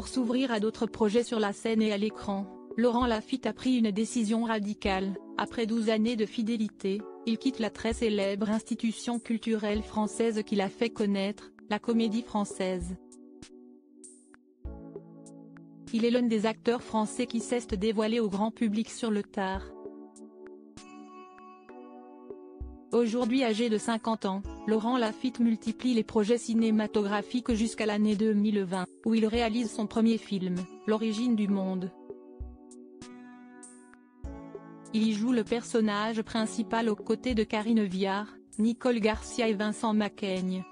Pour s'ouvrir à d'autres projets sur la scène et à l'écran, Laurent Lafitte a pris une décision radicale, après 12 années de fidélité, il quitte la très célèbre institution culturelle française qu'il a fait connaître, la Comédie Française. Il est l'un des acteurs français qui cesse de dévoiler au grand public sur le tard. Aujourd'hui âgé de 50 ans, Laurent Lafitte multiplie les projets cinématographiques jusqu'à l'année 2020, où il réalise son premier film, L'origine du monde. Il y joue le personnage principal aux côtés de Karine Viard, Nicole Garcia et Vincent Macaigne.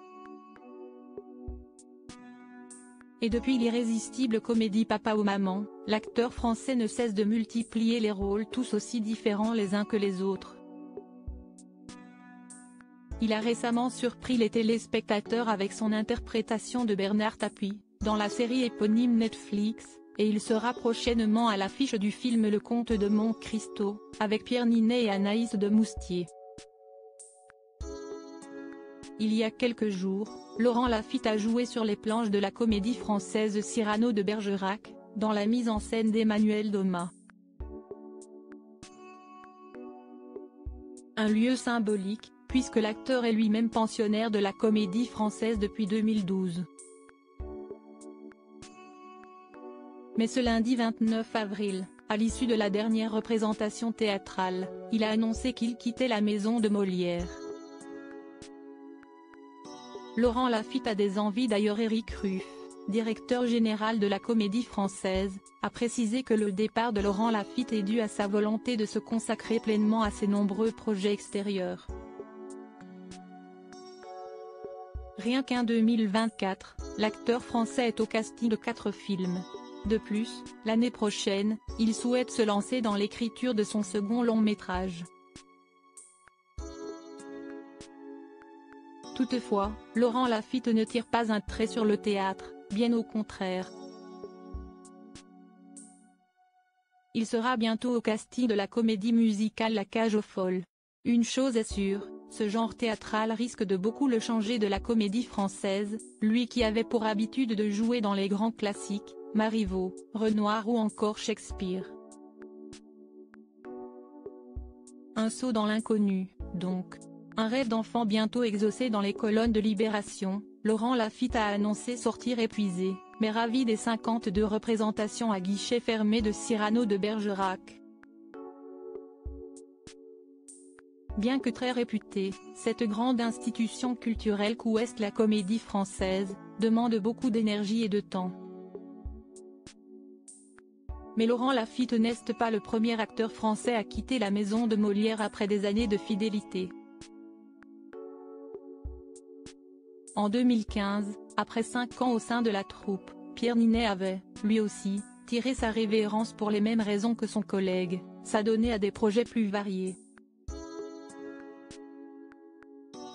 Et depuis l'irrésistible comédie Papa ou Maman, l'acteur français ne cesse de multiplier les rôles tous aussi différents les uns que les autres. Il a récemment surpris les téléspectateurs avec son interprétation de Bernard Tapie, dans la série éponyme Netflix, et il sera prochainement à l'affiche du film Le Comte de Monte Cristo, avec Pierre Ninet et Anaïs de Moustier. Il y a quelques jours, Laurent Lafitte a joué sur les planches de la comédie française Cyrano de Bergerac, dans la mise en scène d'Emmanuel Domas. Un lieu symbolique, puisque l'acteur est lui-même pensionnaire de la comédie française depuis 2012. Mais ce lundi 29 avril, à l'issue de la dernière représentation théâtrale, il a annoncé qu'il quittait la maison de Molière. Laurent Lafitte a des envies d'ailleurs Éric Ruff, directeur général de la Comédie Française, a précisé que le départ de Laurent Lafitte est dû à sa volonté de se consacrer pleinement à ses nombreux projets extérieurs. Rien qu'un 2024, l'acteur français est au casting de quatre films, de plus, l'année prochaine, il souhaite se lancer dans l'écriture de son second long métrage. Toutefois, Laurent Lafitte ne tire pas un trait sur le théâtre, bien au contraire. Il sera bientôt au casting de la comédie musicale La Cage aux Folles. Une chose est sûre, ce genre théâtral risque de beaucoup le changer de la comédie française, lui qui avait pour habitude de jouer dans les grands classiques, Marivaux, Renoir ou encore Shakespeare. Un saut dans l'inconnu, donc. Un rêve d'enfant bientôt exaucé dans les colonnes de Libération, Laurent Lafitte a annoncé sortir épuisé, mais ravi des 52 représentations à guichet fermé de Cyrano de Bergerac. Bien que très réputée, cette grande institution culturelle qu'ouest la comédie française, demande beaucoup d'énergie et de temps. Mais Laurent Lafitte n'est pas le premier acteur français à quitter la maison de Molière après des années de fidélité. En 2015, après cinq ans au sein de la troupe, Pierre Ninet avait, lui aussi, tiré sa révérence pour les mêmes raisons que son collègue, s'adonner à des projets plus variés.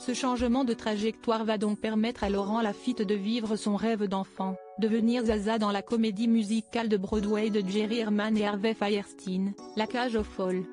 Ce changement de trajectoire va donc permettre à Laurent Lafitte de vivre son rêve d'enfant, devenir Zaza dans la comédie musicale de Broadway de Jerry Herman et Harvey Firestein, La cage aux folles.